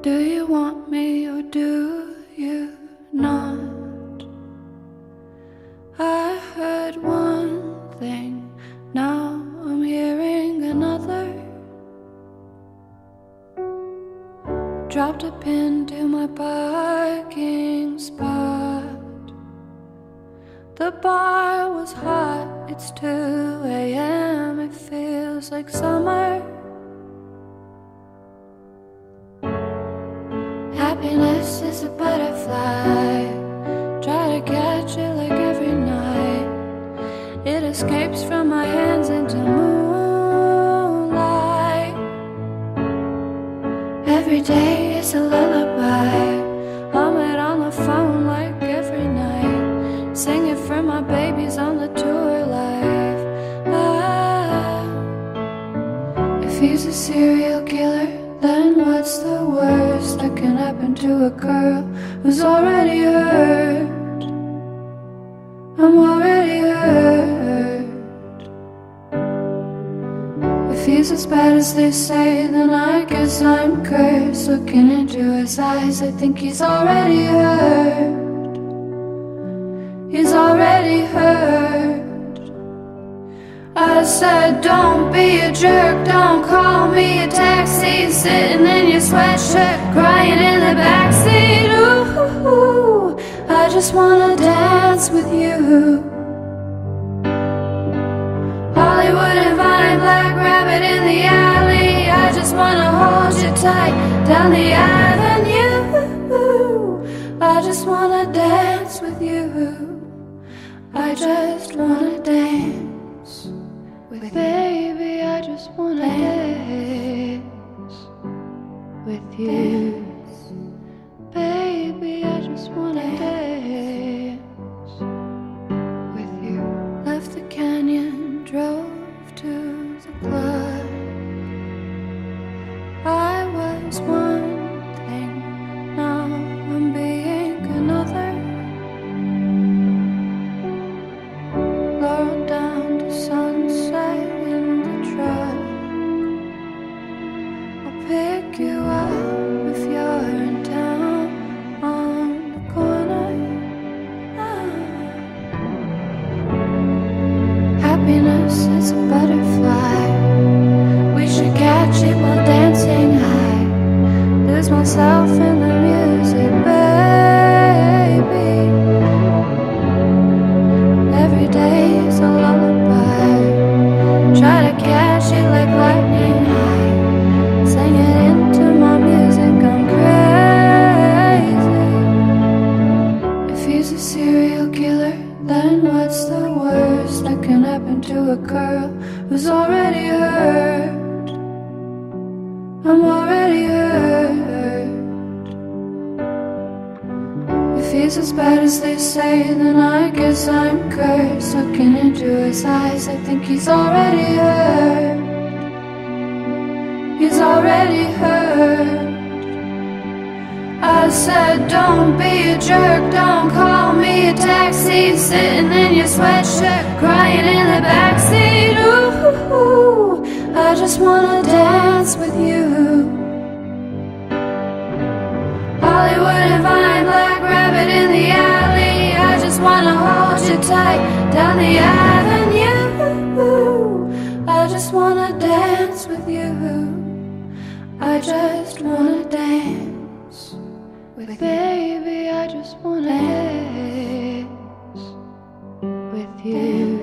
Do you want me or do you not? I heard one thing, now I'm hearing another. Dropped a pin to my parking spot. The bar was hot, it's 2 a.m., it feels like summer. Is a butterfly. Try to catch it like every night. It escapes from my hands into moonlight. Every day is a lullaby. Hum it on the phone like every night. Sing it for my babies on the tour life. Ah, if he's a serial killer. Then what's the worst that can happen to a girl who's already hurt? I'm already hurt. If he's as bad as they say, then I guess I'm cursed. Looking into his eyes, I think he's already hurt. He's already hurt. Said, don't be a jerk, don't call me a taxi. Sitting in your sweatshirt, crying in the backseat. Ooh, I just wanna dance with you. Hollywood and Vine, Black Rabbit in the alley. I just wanna hold you tight down the avenue. I just wanna dance with you. I just wanna dance with baby, I just wanna dance with you. Baby, I just wanna dance myself in the music, baby. Every day is a lullaby. Try to catch it like lightning high. Sing it into my music, I'm crazy. If he's a serial killer, then what's the worst that can happen to a girl who's already hurt? I'm already hurt. He's as bad as they say, then I guess I'm cursed. Looking into his eyes, I think he's already hurt. He's already hurt. I said, don't be a jerk, don't call me a taxi. Sitting in your sweatshirt, crying in the backseat. Ooh, I just wanna dance with you. Hollywood the alley. I just wanna hold you tight down the avenue. I just wanna dance with you. I just wanna dance with you baby. I just wanna dance with you,